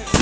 offense.